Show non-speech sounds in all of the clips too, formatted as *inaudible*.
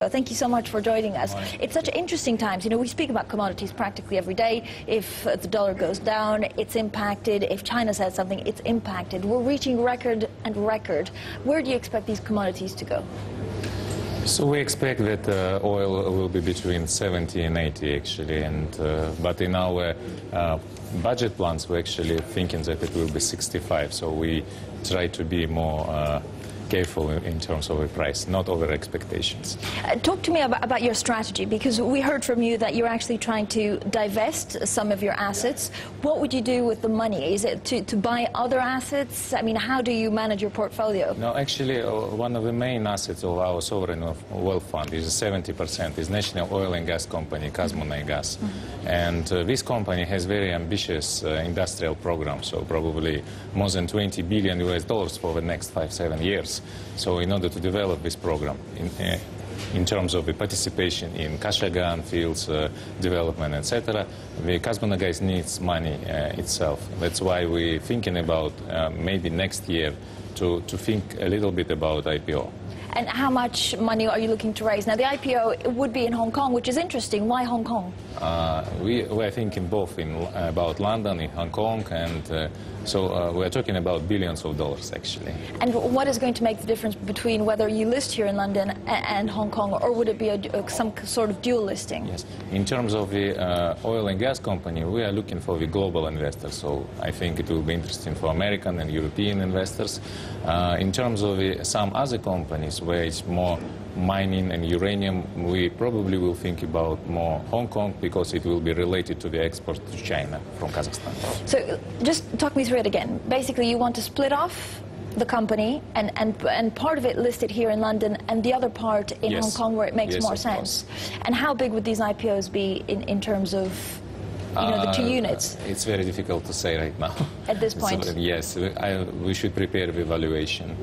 Thank you so much for joining us. It's such interesting times. You know, we speak about commodities practically every day. If the dollar goes down, it's impacted. If China says something, it's impacted. We're reaching record and record. Where do you expect these commodities to go? So we expect that uh, oil will be between 70 and 80 actually, and uh, but in our uh, budget plans we're actually thinking that it will be 65. So we try to be more uh, careful in terms of the price, not over expectations. Uh, talk to me about, about, your strategy, because we heard from you that you're actually trying to divest some of your assets. What would you do with the money? Is it to, to buy other assets? I mean, how do you manage your portfolio? No, actually, uh, one of the main assets of our sovereign wealth fund is 70% is National Oil and Gas Company, Kazmunaygas. Mm -hmm. And uh, this company has very ambitious uh, industrial program, so probably more than 20 billion US dollars for the next five, seven years. So in order to develop this program in, uh, in terms of the participation in Kashagan fields uh, development, etc., the Kazmunaygas needs money uh, itself. That's why we're thinking about uh, maybe next year to, to think a little bit about IPO. And how much money are you looking to raise? Now, the IPO would be in Hong Kong, which is interesting. Why Hong Kong? Uh, we, we're thinking both in, about London, in Hong Kong, and uh, so uh, we're talking about billions of dollars, actually. And what is going to make the difference between whether you list here in London and Hong Kong, or would it be a, some sort of dual listing? Yes. In terms of the uh, oil and gas company, we are looking for the global investors, so I think it will be interesting for American and European investors. Uh, in terms of the, some other companies where it's more mining and uranium, we probably will think about more Hong Kong because it will be related to the export to China from Kazakhstan. So just talk me through it again. Basically, you want to split off the company and, and, and part of it listed here in London and the other part in yes. Hong Kong where it makes yes, more sense. And how big would these IPOs be in, in terms of you know, the two uh, units? It's very difficult to say right now. At this *laughs* point? yes, I, we should prepare the evaluation.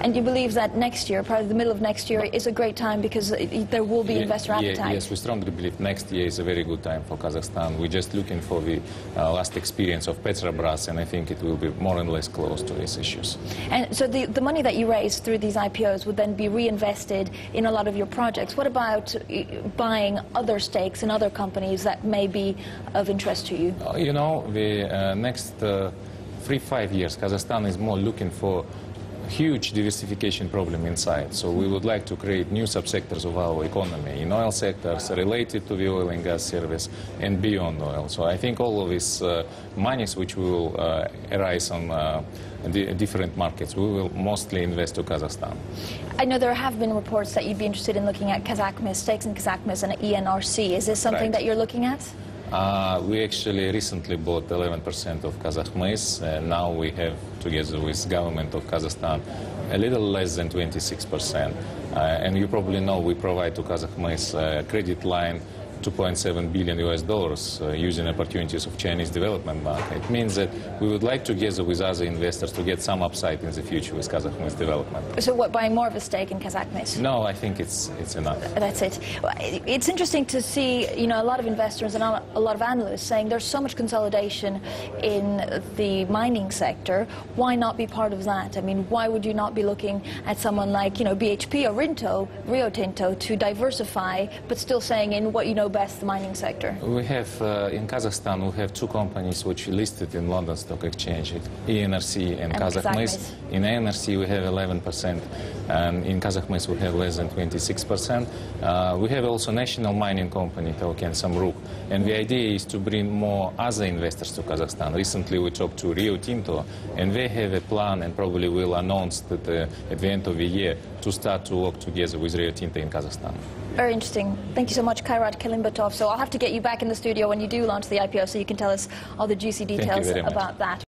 And you believe that next year, probably the middle of next year, is a great time because there will be yeah, investor appetite? Yeah, yes, we strongly believe next year is a very good time for Kazakhstan. We're just looking for the uh, last experience of Petrobras, and I think it will be more and less close to these issues. And so the, the money that you raise through these IPOs would then be reinvested in a lot of your projects. What about uh, buying other stakes in other companies that may be of interest to you? Uh, you know, the uh, next uh, three, five years, Kazakhstan is more looking for huge diversification problem inside. So we would like to create new subsectors of our economy in oil sectors related to the oil and gas service and beyond oil. So I think all of these uh, monies which will uh, arise on uh, different markets, we will mostly invest to Kazakhstan. I know there have been reports that you'd be interested in looking at Kazakhmys, stakes in Kazakhmys and ENRC. Is this something right. that you're looking at? Uh, we actually recently bought 11% of Kazakhmys. Uh, now we have, together with government of Kazakhstan, a little less than 26%. Uh, and you probably know we provide to Kazakhmys a credit line 2.7 billion US dollars uh, using opportunities of Chinese development market. It means that we would like together with other investors to get some upside in the future with Kazakhmys development. So what, buying more of a stake in Kazakhmys? No, I think it's, it's enough. That's it. It's interesting to see, you know, a lot of investors and a lot of analysts saying there's so much consolidation in the mining sector. Why not be part of that? I mean, why would you not be looking at someone like, you know, BHP or Rinto, Rio Tinto to diversify, but still saying in what you know best mining sector? We have, uh, in Kazakhstan, we have two companies which listed in London Stock Exchange, ENRC and, and Kazakhmys. In ENRC we have 11%, and in Kazakhmys we have less than 26%. Uh, we have also national mining company, Tauken Samruk, and the idea is to bring more other investors to Kazakhstan. Recently we talked to Rio Tinto, and they have a plan and probably will announce that uh, at the end of the year to start to work together with Rio Tinto in Kazakhstan. Very interesting. Thank you so much, Kairat Kelimbetov. So I'll have to get you back in the studio when you do launch the IPO so you can tell us all the juicy details about that.